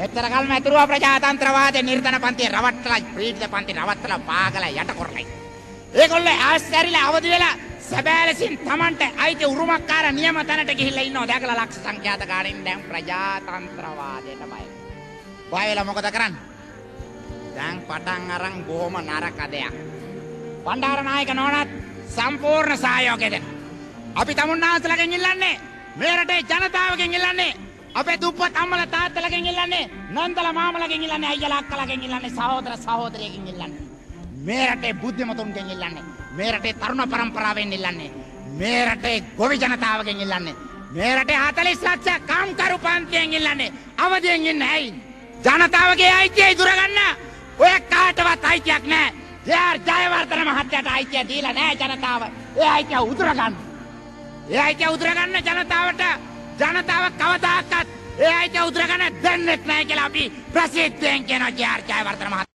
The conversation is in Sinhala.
මෙච්චර කල්ම ඇතුරුවා ප්‍රජාතන්ත්‍රවාදය නිර්ධන පන්තිය රවට්ටලා ප්‍රීතිත පන්ති රවට්ටලා පාගලා යට කරලයි. ඒගොල්ලෝ ආස්තැරිලා අවදි වෙලා සැබෑ ලෙසින් Tamanට අයිති උරුමකාර නියම තැනට ගිහිල්ලා ඉන්නවා. දැකලා ලක්ෂ සංඛ්‍යාත ගාණින් දැන් ප්‍රජාතන්ත්‍රවාදයට බය. බය වෙලා මොකද කරන්නේ? දැන් පටන් අරන් බොහොම නරක දෙයක්. පණ්ඩාරනායක නෝනත් සම්පූර්ණ සහයෝගය දෙනවා. අපි තමුන්නාන්සලගෙන් ඉල්ලන්නේ මේ රටේ ජනතාවගෙන් ඉල්ලන්නේ අපේ දුප්පත් අම්මලා තාත්තලාගෙන් ඉල්ලන්නේ නන්දලා මාමලාගෙන් ඉල්ලන්නේ අයියලා අක්කලාගෙන් ඉල්ලන්නේ සහෝදර සහෝදරියගෙන් ඉල්ලන්නේ. මේ රටේ බුද්ධිමතුන්ගෙන් ඉල්ලන්නේ මේ රටේ තරුණ පරම්පරාවෙන් ඉල්ලන්නේ මේ රටේ ගොවි ජනතාවගෙන් ඉල්ලන්නේ මේ රටේ 40 ලක්ෂ කාම්කරු පන්තියෙන් ඉල්ලන්නේ අවදියෙන් ඉන්න ඇයි? ජනතාවගේ අයිතිය ඉදුර ගන්න ඔය කාටවත් අයිතියක් නැහැ ජයාර් ජයවර්ධන මහත්තයාට අයිතිය දීලා නැහැ ජනතාව. ඒ අයිතිය උදුර ගන්න. ඒ අයිතිය උදුරගන්න ජනතාවට ජනතාව කවදාකත් ඒ අයිතිය උදුරගන්න දෙන්නෙත් නැහැ කියලා අපි ප්‍රසිද්ධියෙන් කියනවා ජයාර් ජයවර්ධන මහත්තයා